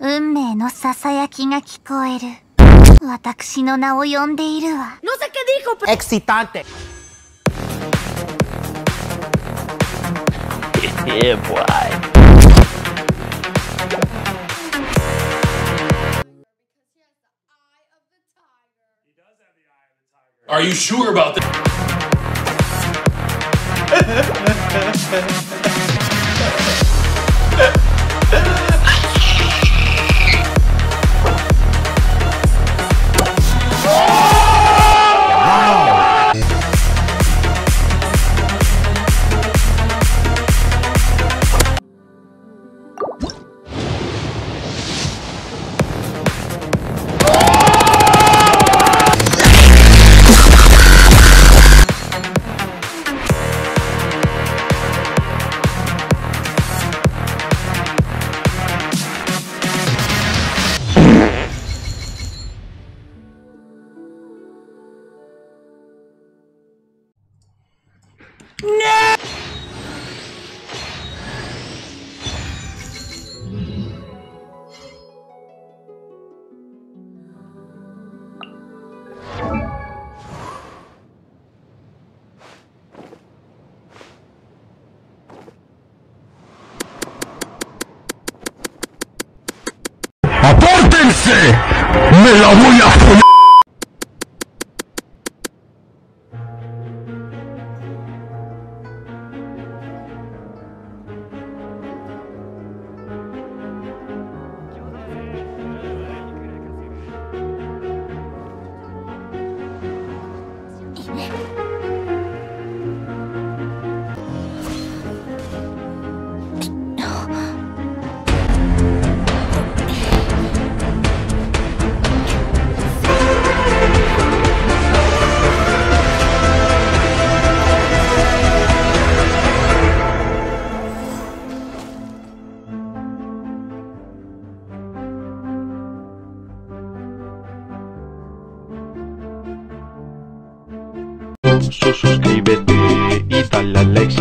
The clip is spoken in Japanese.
運命のささやきが聞こえる。私の名を呼んでいるわ。ロサケデコプエクシタンテ。¡Apórtense! ¡Me la voy a poner! Suscríbete y dale a like.